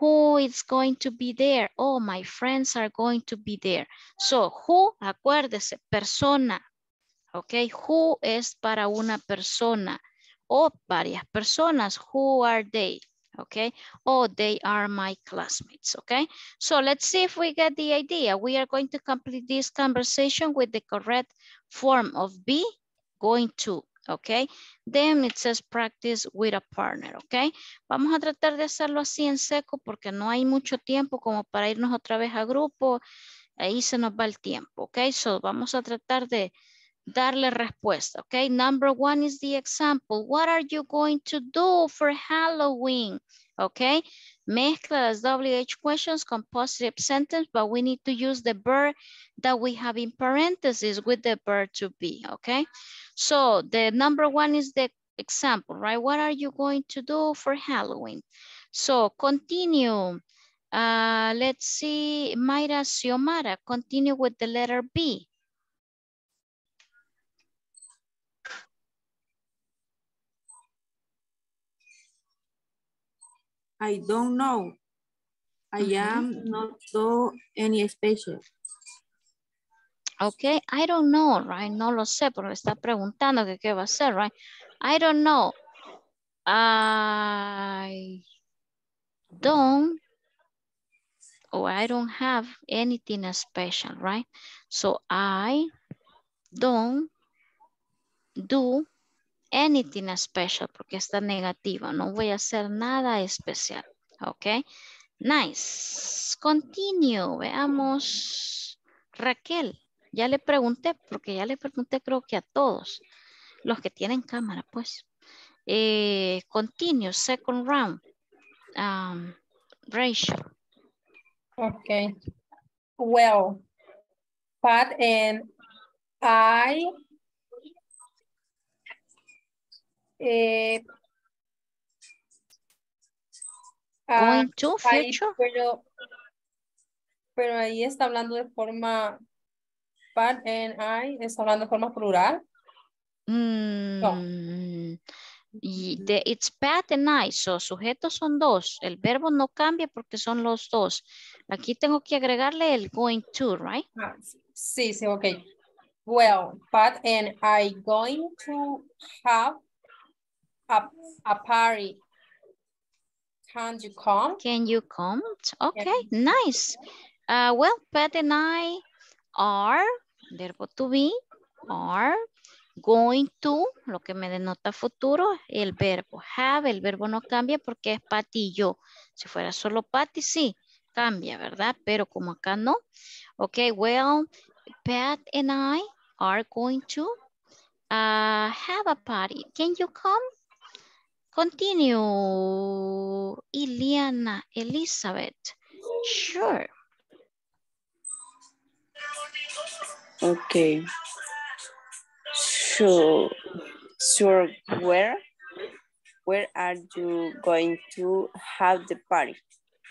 Speaker 1: Who is going to be there? Oh, my friends are going to be there. So, who, acuérdese, persona. Okay. Who es para una persona o varias personas. Who are they? Okay. Oh, they are my classmates. Okay. So let's see if we get the idea. We are going to complete this conversation with the correct form of be, going to. Okay. Then it says practice with a partner. Okay. Vamos a tratar de hacerlo así en seco porque no hay mucho tiempo como para irnos otra vez a grupo. Ahí se nos va el tiempo. Okay. So vamos a tratar de darle respuesta, okay? Number one is the example. What are you going to do for Halloween? Okay, mezcla las WH questions con positive sentence, but we need to use the verb that we have in parentheses with the verb to be, okay? So the number one is the example, right? What are you going to do for Halloween? So continue. Uh, let's see, Mayra Xiomara, continue with the letter B.
Speaker 7: I don't know. I mm-hmm. am not do any special.
Speaker 1: Okay, I don't know, right? No lo sé, pero le está preguntando que qué va a hacer, right? I don't know. I don't, or I don't have anything special, right? So I don't do anything special porque está negativa. No voy a hacer nada especial. Ok. Nice. Continue. Veamos. Raquel, ya le pregunté, porque ya le pregunté creo que a todos. Los que tienen cámara, pues. Eh, continue. Second round. Um, Rachel.
Speaker 10: Okay. Well, Pat and I Eh,
Speaker 1: Going
Speaker 10: ah,
Speaker 1: to
Speaker 10: ahí,
Speaker 1: future.
Speaker 10: pero, pero ahí está hablando de forma Pat and I, está hablando de forma plural.
Speaker 1: Mm, y de, it's Pat and I, so sujetos son dos. El verbo no cambia porque son los dos. Aquí tengo que agregarle el going to, right?
Speaker 10: Ah, sí, sí, ok. Well, Pat and I going to have a, a party. Can you come?
Speaker 1: Can you come? Okay, nice. Uh, well, Pat and I are, verbo to be, are going to, lo que me denota futuro, el verbo have, el verbo no cambia porque es Pat y yo. Si fuera solo Patty, sí, cambia, ¿verdad? Pero como acá no. Okay, well, Pat and I are going to uh, have a party. Can you come? Continue, Iliana Elizabeth. Sure.
Speaker 5: Okay. Sure. Sure. Where? Where are you going to have the party?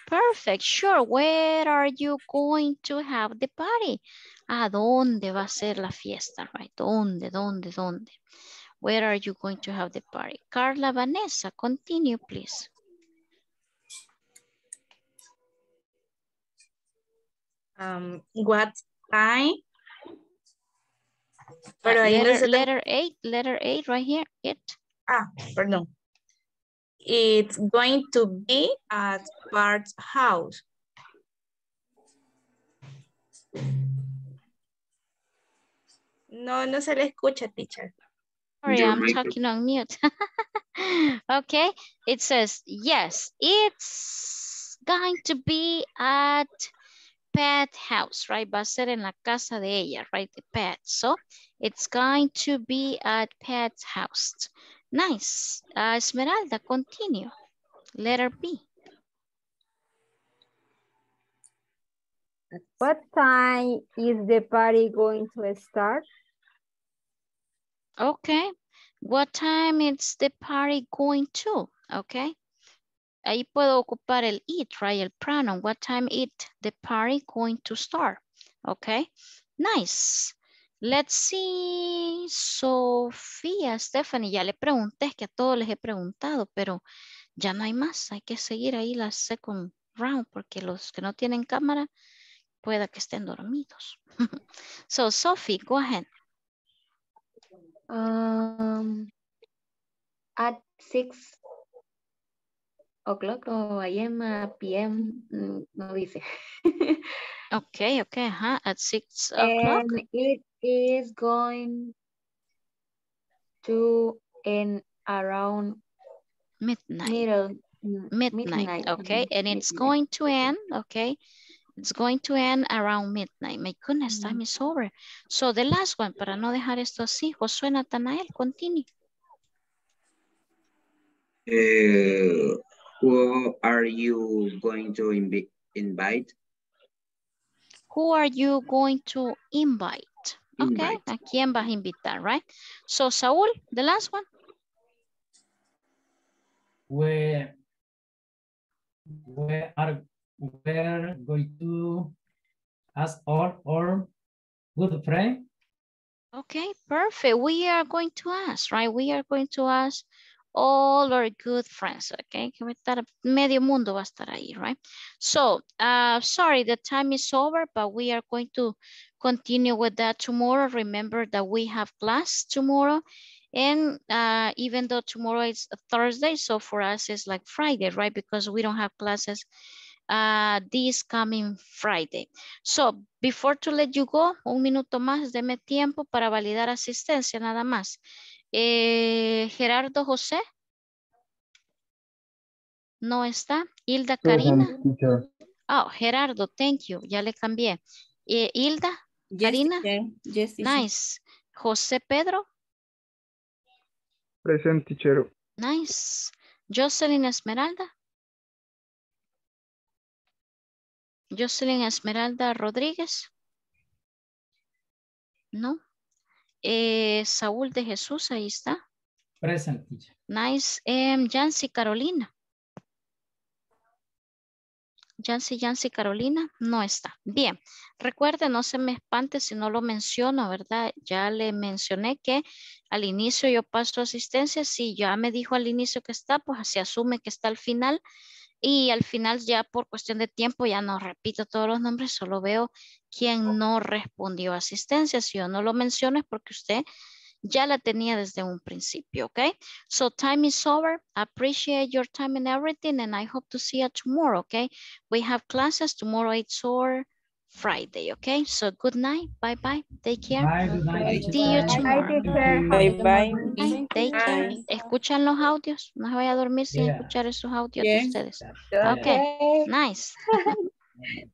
Speaker 1: Perfect. Sure. Where are you going to have the party? ¿A dónde va a ser la fiesta? Right. ¿Dónde, dónde, dónde? Where are you going to have the party? Carla Vanessa, continue, please.
Speaker 12: Um, what time?
Speaker 1: Pero uh, letter, letter eight, letter eight right here, it.
Speaker 12: ah, perdón. It's going to be at Bart's house. No, no se le escucha, teacher.
Speaker 1: Sorry, I'm talking on mute. okay, it says, yes, it's going to be at pet house, right? Va a ser en la casa de ella, right? The pet. So it's going to be at pet house. Nice. Uh, Esmeralda, continue. Letter B.
Speaker 3: At What time is the party going to start?
Speaker 1: Okay. What time is the party going to? Okay. Ahí puedo ocupar el it, right? El pronoun. What time is the party going to start? Okay. Nice. Let's see. Sofía, Stephanie, ya le pregunté, es que a todos les he preguntado, pero ya no hay más. Hay que seguir ahí la second round porque los que no tienen cámara pueda que estén dormidos. so, Sophie, go ahead.
Speaker 6: Um, at 6 o'clock o a.m. a p.m. mm, no dice.
Speaker 1: okay, okay, huh? At 6 o'clock.
Speaker 6: And it is going to end around
Speaker 1: midnight.
Speaker 6: Middle,
Speaker 1: midnight,
Speaker 6: midnight,
Speaker 1: okay?
Speaker 6: mhm,
Speaker 1: And it's
Speaker 6: midnight.
Speaker 1: going to end, okay? It's going to end around midnight. My goodness, time is over. So the last one, para no dejar esto así, Josué Natanael, continue.
Speaker 13: Uh, who are you going to invi invite?
Speaker 1: Who are you going to invite? Okay, ¿a quién vas a invitar, right? So Saúl, the last one.
Speaker 9: Where, where are we're going to ask all our good friend
Speaker 1: Okay, perfect. We are going to ask, right? We are going to ask all our good friends, okay? Que va a estar, medio mundo va a estar ahí, right? So, uh, sorry, the time is over, but we are going to continue with that tomorrow. Remember that we have class tomorrow. And uh, even though tomorrow is Thursday, so for us it's like Friday, right? Because we don't have classes uh, this coming Friday. So, before to let you go, un minuto más, deme tiempo para validar asistencia, nada más. Eh, Gerardo José. No está. Hilda Karina. Oh, Gerardo, thank you. Ya le cambié. Eh, Hilda, Karina.
Speaker 7: Yes.
Speaker 1: Nice. José Pedro.
Speaker 14: Present, teacher.
Speaker 1: Nice. Jocelyn Esmeralda. Jocelyn Esmeralda Rodríguez. No. Eh, Saúl de Jesús, ahí está.
Speaker 9: present.
Speaker 1: Nice. Em, Yancy Carolina. Yancy, Yancy Carolina, no está. Bien, recuerde, no se me espante si no lo menciono, ¿verdad? Ya le mencioné que al inicio yo paso asistencia. Si ya me dijo al inicio que está, pues se asume que está al final. Y al final ya por cuestión de tiempo ya no repito todos los nombres, solo veo quién no respondió asistencia. Si yo no lo menciono es porque usted ya la tenía desde un principio, okay? So time is over. Appreciate your time and everything and I hope to see you tomorrow, okay? We have classes tomorrow, it's our Friday, okay? So good night, bye-bye, take care.
Speaker 9: Bye, good night, teacher.
Speaker 1: See you
Speaker 9: Bye.
Speaker 1: tomorrow.
Speaker 5: Bye bye.
Speaker 1: Bye, take care. ¿Escuchan los audios? No se vaya a dormir sin
Speaker 9: Yeah.
Speaker 1: escuchar esos audios de ustedes.
Speaker 9: Yeah.
Speaker 1: Okay, nice.